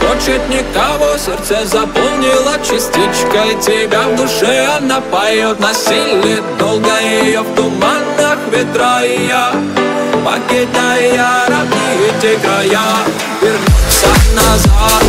хочет никого Сердце заполнило частичкой тебя В душе. Она поет на силе Долго ее в туманах ветра и я Покидая родные те края. Вернуться назад.